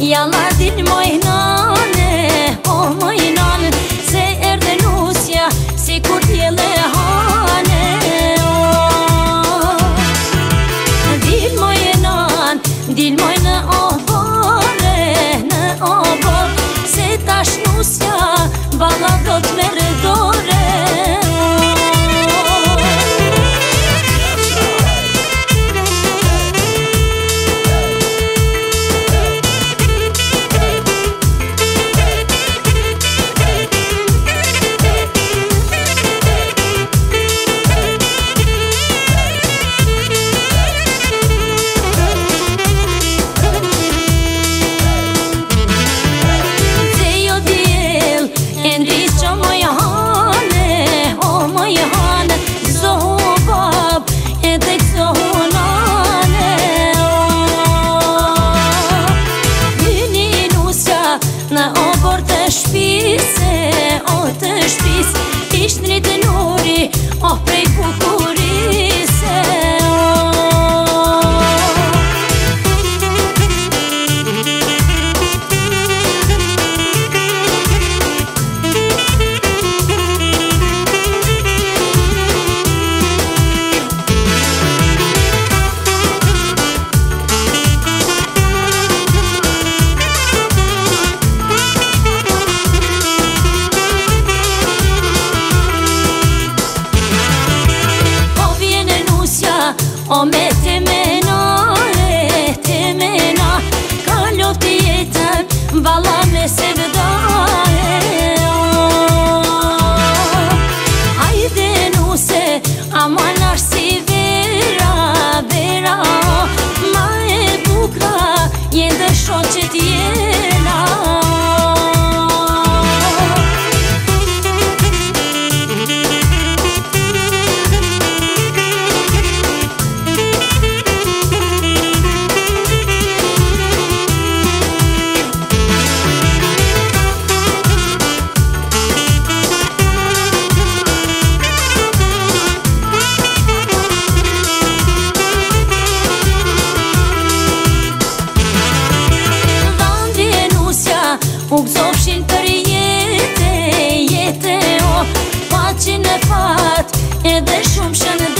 Jalar din mojnane, o po oh mojnane Se erde nusja, si kur le hane oh. Din mojnane, din mojnë o oh Në o se tash nusja Oh. O me të mena, e të mena Kallot të jetën, bala me se gonna